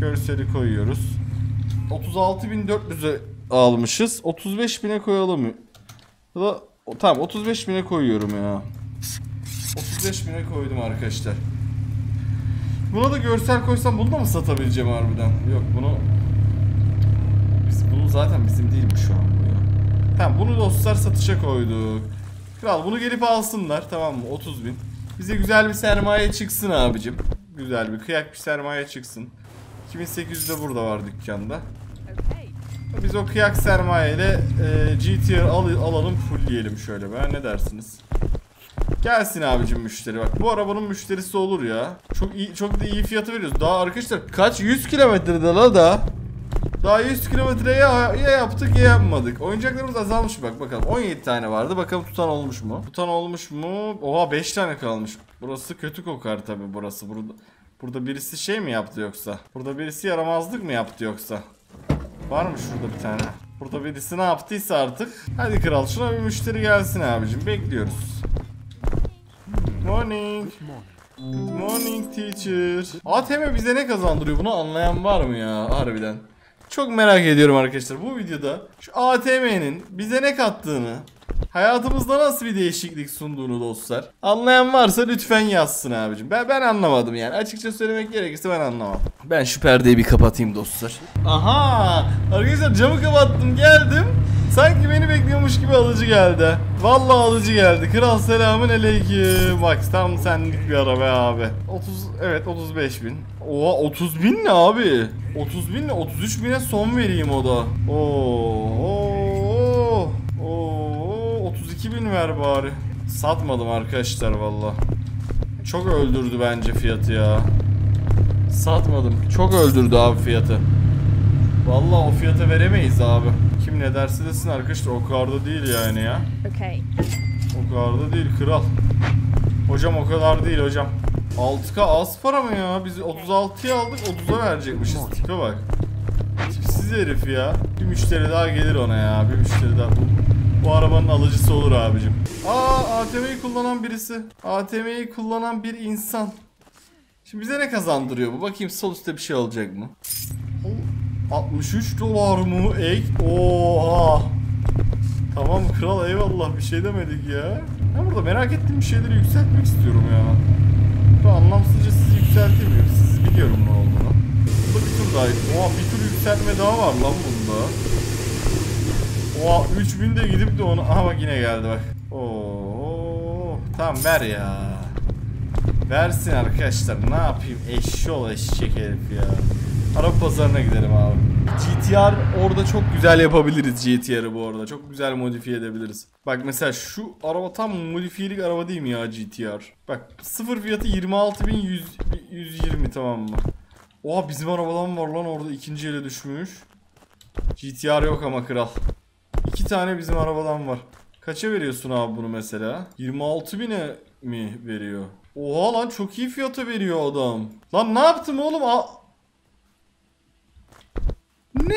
Görseli koyuyoruz. 36.400'e almışız. 35.000'e koyalım mı? Ya da tamam 35.000'e koyuyorum ya. 35.000'e koydum arkadaşlar. Buna da görsel koysam bunu da mı satabileceğim harbiden? Yok bunu biz bunu zaten bizim değil bu şu an bu ya. Tamam bunu dostlar satışa koyduk. Kral bunu gelip alsınlar tamam mı 30 bin. Bize güzel bir sermaye çıksın abicim. Güzel bir kıyak bir sermaye çıksın. 2800 de burada var dükkanda. Biz o kıyak sermayeyle e, GTR al alalım fullleyelim şöyle be ne dersiniz? Gelsin abicim müşteri bak. Bu arabanın müşterisi olur ya. Çok iyi çok da iyi fiyatı veriyoruz. Daha arkadaşlar kaç 100 kilometrede la da. Daha 100 kilometre ya, ya yaptık ya yapmadık. Oyuncaklarımız azalmış bak bakalım. 17 tane vardı. Bakalım tutan olmuş mu? Tutan olmuş mu? Oha 5 tane kalmış. Burası kötü kokar tabi burası. Burada burada birisi şey mi yaptı yoksa? Burada birisi yaramazlık mı yaptı yoksa? Var mı şurada bir tane? Burada birisi ne yaptıysa artık. Hadi kral şuna bir müşteri gelsin abicim. Bekliyoruz. Morning. Morning teacher. ATM bize ne kazandırıyor bunu anlayan var mı ya harbiden? Çok merak ediyorum arkadaşlar bu videoda şu ATM'nin bize ne kattığını Hayatımızda nasıl bir değişiklik sunduğunu dostlar. Anlayan varsa lütfen yazsın abicim. Ben ben anlamadım yani. Açıkça söylemek gerekirse ben anlamadım. Ben şu perdeyi bir kapatayım dostlar. Aha! Arkadaşlar camı kapattım geldim. Sanki beni bekliyormuş gibi alıcı geldi. Vallahi alıcı geldi. Kral selamın aleyküm. Bak tam senlik bir araba abi. 30 evet 35 bin. Oha 30 bin ne abi? 30 bin ne? 33 bine son vereyim o da. Oo, oo, oo, 32 bin ver bari. Satmadım arkadaşlar valla. Çok öldürdü bence fiyatı ya. Satmadım. Çok öldürdü abi fiyatı. Vallahi o fiyata veremeyiz abi. Kim ne derse desin arkadaşlar o kadar da değil yani ya. Okay. O kadar da değil kral. Hocam o kadar değil hocam. 6K az para mı ya? Biz 36'ya aldık 30'a verecekmişiz. Tipe bak. Tipsiz herif ya. Bir müşteri daha gelir ona ya. Bir müşteri daha. Bu, bu arabanın alıcısı olur abicim. Aa ATM'yi kullanan birisi. ATM'yi kullanan bir insan. Şimdi bize ne kazandırıyor bu? Bakayım sol üstte bir şey olacak mı? 63 dolar mı? Ek. Oha. Tamam kral eyvallah bir şey demedik ya. Ben burada merak ettiğim bir şeyleri yükseltmek istiyorum ya. Bu anlamsızca sizi yükseltemiyorum. Sizi biliyorum ne olduğunu. Burada bir tur daha. Oha bir tur yükseltme daha var lan bunda. Oha 3000 de gidip de onu... Aha bak yine geldi bak. Oo, tamam ver ya. Versin arkadaşlar ne yapayım eşşoğlu eşek herif ya. Araba pazarına gidelim abi. GTR orada çok güzel yapabiliriz GTR'ı bu arada. Çok güzel modifiye edebiliriz. Bak mesela şu araba tam modifiyelik araba değil mi ya GTR? Bak sıfır fiyatı 26.120 tamam mı? Oha bizim arabadan var lan orada ikinci ele düşmüş. GTR yok ama kral. İki tane bizim arabadan var. Kaça veriyorsun abi bunu mesela? 26 bine mi veriyor? Oha lan çok iyi fiyata veriyor adam. Lan ne yaptım oğlum? A- ne?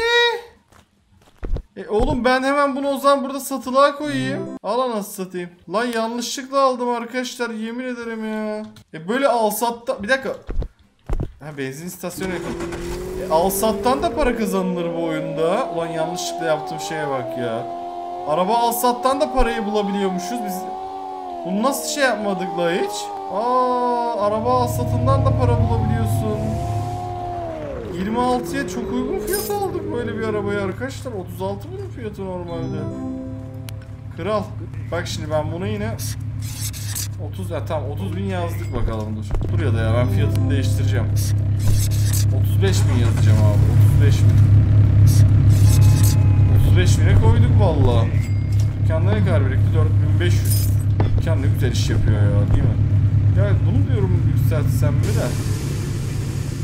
E oğlum ben hemen bunu o zaman burada satılığa koyayım. Al anasını satayım. Lan yanlışlıkla aldım arkadaşlar yemin ederim ya. E böyle alsatta... Bir dakika. Ha benzin istasyonu yakın. E, alsattan da para kazanılır bu oyunda. Ulan yanlışlıkla yaptığım şeye bak ya. Araba alsattan da parayı bulabiliyormuşuz biz. Bunu nasıl şey yapmadık la hiç? Aa, araba alsatından da para bulabiliyorsun. 26'ya çok uygun fiyat aldık böyle bir arabayı arkadaşlar. 36 bin fiyatı normalde. Kral. Bak şimdi ben bunu yine 30 ya tamam 30 bin yazdık bakalım dur. Dur ya da ya ben fiyatını değiştireceğim. 35 bin yazacağım abi 35 bin. 35 bine koyduk valla. Dükkanda ne kadar birikti? 4500. Dükkan ne güzel iş yapıyor ya değil mi? Ya bunu diyorum yükseltsem mi de.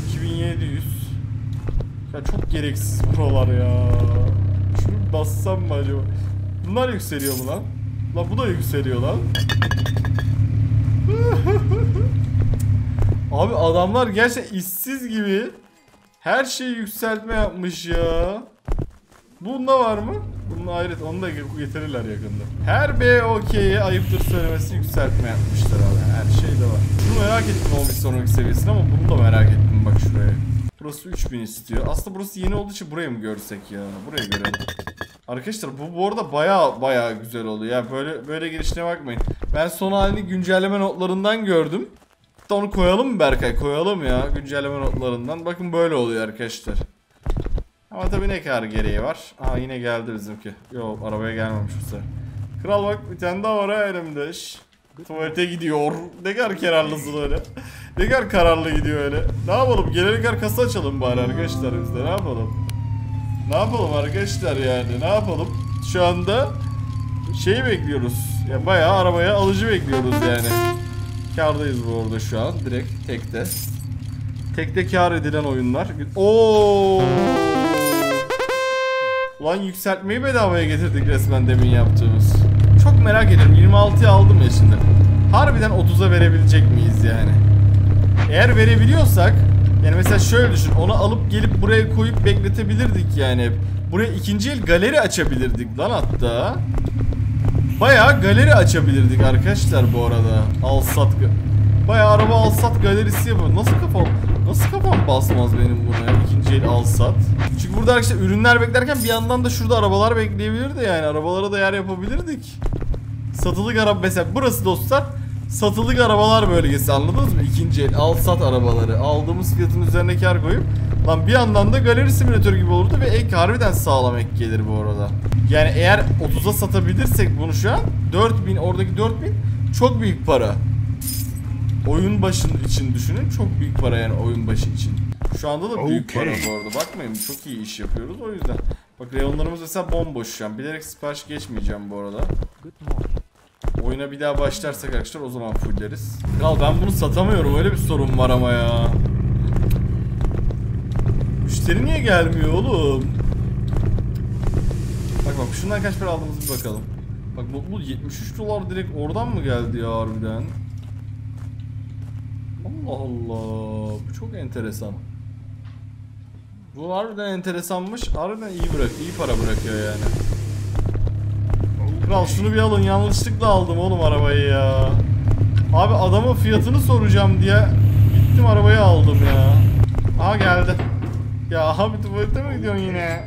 2700. Ya çok gereksiz buralar ya. Şunu bassam mı acaba? Bunlar yükseliyor mu lan? Lan bu da yükseliyor lan. Abi adamlar gerçekten işsiz gibi her şeyi yükseltme yapmış ya. Bunda var mı? Bunun ayrıca onu da getirirler yakında. Her BOK'ye ayıptır söylemesi yükseltme yapmışlar abi. Her şey de var. Şunu merak ettim o bir sonraki seviyesini ama bunu da merak ettim bak şuraya. Burası 3000 istiyor. Aslında burası yeni olduğu için burayı mı görsek ya? Burayı görelim. Arkadaşlar bu bu arada baya baya güzel oluyor. Ya böyle böyle girişine bakmayın. Ben son halini güncelleme notlarından gördüm. Hatta onu koyalım mı Berkay? Koyalım ya güncelleme notlarından. Bakın böyle oluyor arkadaşlar. Ama tabii ne kadar gereği var. Aa yine geldi bizimki. Yok arabaya gelmemiş bu sefer. Kral bak bir tane daha var elimde. Şş. Tuvalete gidiyor. Ne kadar kararlısın öyle. Ne kadar kararlı gidiyor öyle. Ne yapalım? Gelene kadar kasa açalım bari arkadaşlar biz de. Ne yapalım? Ne yapalım arkadaşlar yani? Ne yapalım? Şu anda şeyi bekliyoruz. Ya bayağı arabaya alıcı bekliyoruz yani. Kardayız bu arada şu an. Direkt tekte. Tekte kar edilen oyunlar. Oo. Ulan yükseltmeyi bedavaya getirdik resmen demin yaptığımız. Çok merak ediyorum. 26'ya aldım ya şimdi. Harbiden 30'a verebilecek miyiz yani? Eğer verebiliyorsak yani mesela şöyle düşün. Onu alıp gelip buraya koyup bekletebilirdik yani. Buraya ikinci el galeri açabilirdik lan hatta. Bayağı galeri açabilirdik arkadaşlar bu arada. Al sat. Bayağı araba al sat galerisi yapıyor. Nasıl kafam nasıl kafam basmaz benim buna? İkinci el al sat. Çünkü burada arkadaşlar ürünler beklerken bir yandan da şurada arabalar bekleyebilirdi yani. Arabalara da yer yapabilirdik. Satılık araba mesela burası dostlar satılık arabalar bölgesi anladınız mı? İkinci el al sat arabaları. Aldığımız fiyatın üzerine kar koyup lan bir yandan da galeri simülatörü gibi olurdu ve ek harbiden sağlam ek gelir bu arada. Yani eğer 30'a satabilirsek bunu şu an 4000 oradaki 4000 çok büyük para. Oyun başın için düşünün çok büyük para yani oyun başı için. Şu anda da büyük Okay. para bu arada. Bakmayın çok iyi iş yapıyoruz o yüzden. Bak reyonlarımız mesela bomboş şu an. Bilerek sipariş geçmeyeceğim bu arada. Oyuna bir daha başlarsak arkadaşlar o zaman fulleriz. Kral ben bunu satamıyorum öyle bir sorun var ama ya. Müşteri niye gelmiyor oğlum? Bak bak şundan kaç para aldığımızı bir bakalım. Bak bu, bu 73 dolar direkt oradan mı geldi ya harbiden? Allah. Bu çok enteresan. Bu harbiden enteresanmış. Harbiden iyi bırak, iyi para bırakıyor yani. Kral şunu bir alın. Yanlışlıkla aldım oğlum arabayı ya. Abi adamın fiyatını soracağım diye gittim arabayı aldım ya. Aha geldi. Ya abi tuvalete mi gidiyorsun yine?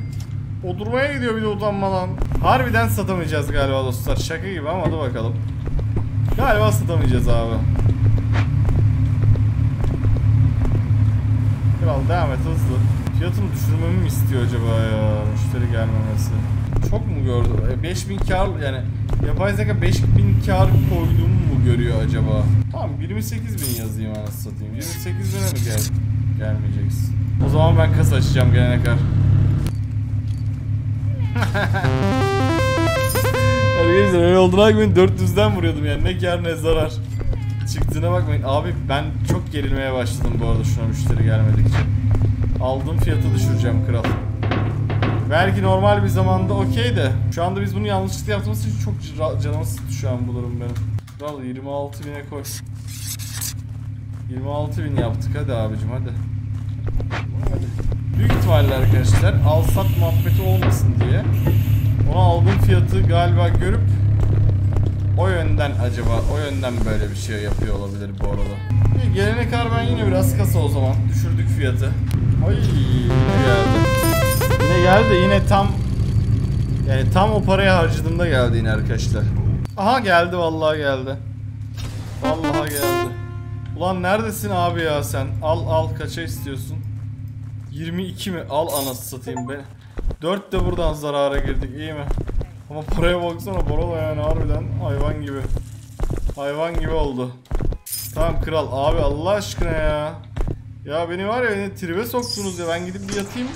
Oturmaya gidiyor bir de utanmadan. Harbiden satamayacağız galiba dostlar. Şaka gibi ama hadi bakalım. Galiba satamayacağız abi. Kral devam et hızlı. Fiyatını düşürmemi mi istiyor acaba ya? Müşteri gelmemesi. Çok mu gördü? E, 5000 kar yani yapay zeka 5000 kar koyduğumu mu görüyor acaba? Tamam 28000 yazayım anasını satayım. 28 bine mi gel gelmeyeceksin? O zaman ben kasa açacağım gelene kadar. Arkadaşlar öyle olduğuna bakmayın 400'den vuruyordum yani ne kar ne zarar. Çıktığına bakmayın. Abi ben çok gerilmeye başladım bu arada şuna müşteri gelmedikçe. Aldığım fiyatı düşüreceğim kral. Belki normal bir zamanda okey de şu anda biz bunu yanlışlıkla yaptığımız için çok canımı sıktı şu an bu durum benim. Kral 26 bine koy. 26 bin yaptık hadi abicim hadi. Hadi. Büyük ihtimalle arkadaşlar al sat muhabbeti olmasın diye Ona aldığım fiyatı galiba görüp o yönden acaba o yönden böyle bir şey yapıyor olabilir bu arada. Bir gelene kadar ben yine biraz kasa o zaman. Düşürdük fiyatı. Ay yine geldi. Yine geldi yine tam yani tam o parayı harcadığımda geldi yine arkadaşlar. Aha geldi vallahi geldi. Vallahi geldi. Ulan neredesin abi ya sen? Al al kaça istiyorsun? 22 mi? Al anası satayım be. 4 de buradan zarara girdik iyi mi? Ama paraya baksana Borolo yani harbiden hayvan gibi. Hayvan gibi oldu. Tamam kral abi Allah aşkına ya. Ya beni var ya beni tribe soktunuz ya ben gidip bir yatayım.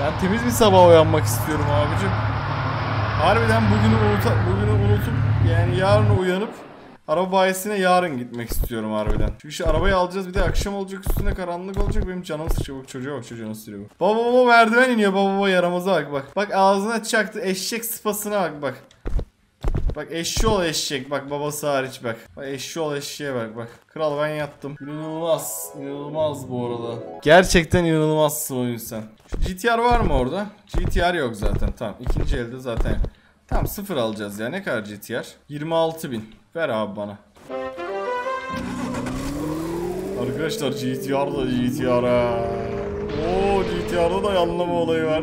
Ben temiz bir sabah uyanmak istiyorum abicim. Harbiden bugünü unuta, bugünü unutup yani yarın uyanıp araba bayisine yarın gitmek istiyorum harbiden. Çünkü şu arabayı alacağız bir de akşam olacak üstüne karanlık olacak benim canım sıkıyor bak çocuğa bak çocuğun sürüyor. Baba baba merdiven iniyor baba baba yaramaza bak bak. Bak ağzına çaktı eşek sıpasına bak bak. Bak eşşoğlu eşek bak babası hariç bak. Bak eşşoğlu eşeğe bak bak. Kral ben yattım. İnanılmaz. inanılmaz bu arada. Gerçekten inanılmazsın oyun sen. Şu GTR var mı orada? GTR yok zaten tamam. İkinci elde zaten. Tamam sıfır alacağız ya. Ne kadar GTR? 26 bin. Ver abi bana. Arkadaşlar GTR da GTR ha. Oo GTR'da da yanlama olayı var.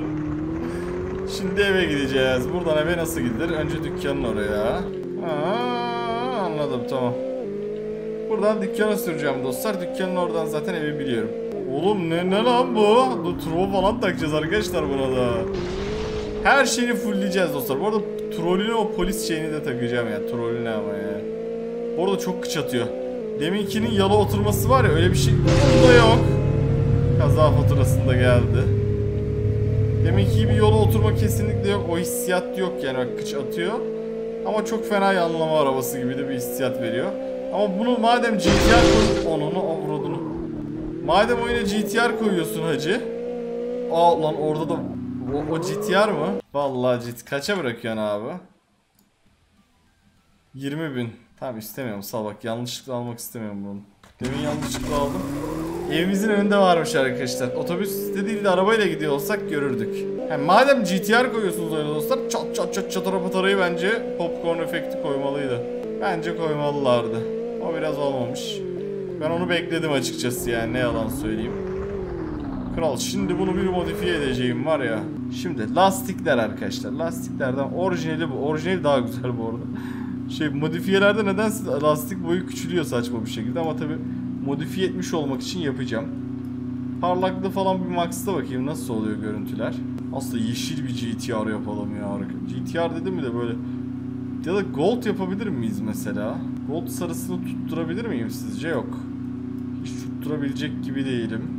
Şimdi eve gideceğiz. Buradan eve nasıl gidilir? Önce dükkanın oraya. Aa, anladım tamam. Buradan dükkana süreceğim dostlar. Dükkanın oradan zaten evi biliyorum. Oğlum ne ne lan bu? Dur turbo falan takacağız arkadaşlar buna da. Her şeyini fullleyeceğiz dostlar. Bu arada trollüne o polis şeyini de takacağım ya. Trollüne ama ya. Bu arada çok kıç atıyor. Deminkinin yala oturması var ya öyle bir şey bunda yok. Kaza faturasında geldi. Deminki gibi yola oturma kesinlikle yok. O hissiyat yok yani bak kıç atıyor. Ama çok fena yanlama arabası gibi de bir hissiyat veriyor. Ama bunu madem GTR koy... Onunu avradını. Madem oyuna GTR koyuyorsun hacı. Aa lan orada da... O, o GTR mı? Vallahi GT. Kaça bırakıyorsun abi? 20 bin. Tamam istemiyorum sal bak yanlışlıkla almak istemiyorum bunu. Demin yanlışlıkla aldım. Evimizin önünde varmış arkadaşlar. Otobüste değil de arabayla gidiyor olsak görürdük. Yani madem GTR koyuyorsunuz öyle dostlar çat çat çat çatara patarayı bence popcorn efekti koymalıydı. Bence koymalılardı. O biraz olmamış. Ben onu bekledim açıkçası yani ne yalan söyleyeyim. Kral şimdi bunu bir modifiye edeceğim var ya. Şimdi lastikler arkadaşlar. Lastiklerden orijinali bu. Orijinali daha güzel bu arada. Şey modifiyelerde neden lastik boyu küçülüyor saçma bir şekilde ama tabi modifiye etmiş olmak için yapacağım. Parlaklığı falan bir max'ta bakayım nasıl oluyor görüntüler. Aslında yeşil bir GTR yapalım ya. GTR dedim mi de böyle ya da gold yapabilir miyiz mesela? Gold sarısını tutturabilir miyim sizce? Yok. Hiç tutturabilecek gibi değilim.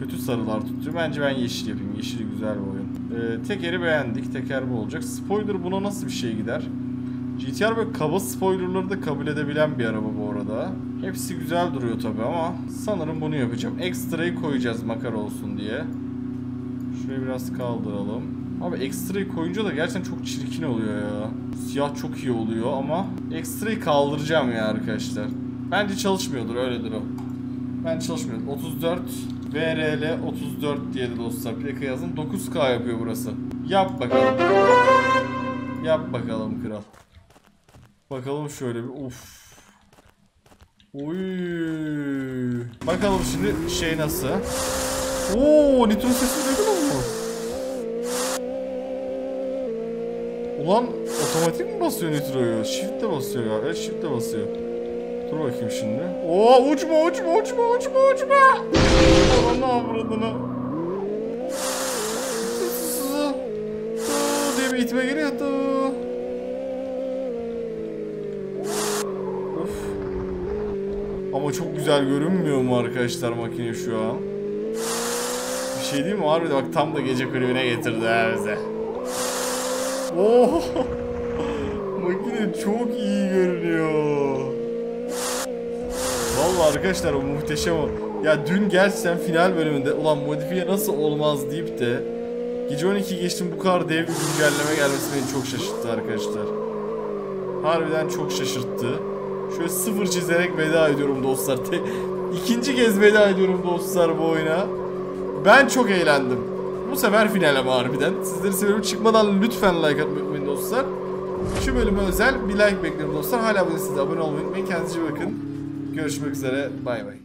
Kötü sarılar tutuyor. Bence ben yeşil yapayım. Yeşil güzel bir oyun. Ee, tekeri beğendik. Teker bu olacak. Spoiler buna nasıl bir şey gider? GTR böyle kaba spoilerları da kabul edebilen bir araba bu arada. Hepsi güzel duruyor tabi ama sanırım bunu yapacağım. Ekstrayı koyacağız makar olsun diye. Şurayı biraz kaldıralım. Abi ekstrayı koyunca da gerçekten çok çirkin oluyor ya. Siyah çok iyi oluyor ama ekstrayı kaldıracağım ya arkadaşlar. Bence çalışmıyordur öyledir o. Ben çalışmıyorum. 34 VRL 34 diye de dostlar plaka yazın. 9K yapıyor burası. Yap bakalım. Yap bakalım kral. Bakalım şöyle bir uf. Oy. Bakalım şimdi şey nasıl? Oo, nitro sesi duydun mu? Ulan otomatik mi basıyor nitroyu? Shift de basıyor ya. Evet shift de basıyor. Dur bakayım şimdi. Oo uçma uçma uçma uçma uçma. Ne avradını. diye bir itme geliyor. Of. Ama çok güzel görünmüyor mu arkadaşlar makine şu an? Bir şey değil mi? Harbiden bak tam da gece kulübüne getirdi ha bize. Oh! makine çok iyi görünüyor. Arkadaşlar o muhteşem o. Ya dün gerçekten final bölümünde ulan modifiye nasıl olmaz deyip de gece 12 geçtim bu kadar dev bir güncelleme gelmesi beni çok şaşırttı arkadaşlar. Harbiden çok şaşırttı. Şöyle sıfır çizerek veda ediyorum dostlar. İkinci kez veda ediyorum dostlar bu oyuna. Ben çok eğlendim. Bu sefer final ama harbiden. Sizleri seviyorum. Çıkmadan lütfen like atmayı unutmayın dostlar. Şu bölüme özel bir like bekliyorum dostlar. Hala abone değilseniz abone olmayı unutmayın. Kendinize bakın. Görüşmek üzere. Bay bay.